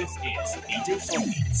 This is DJ Folkies.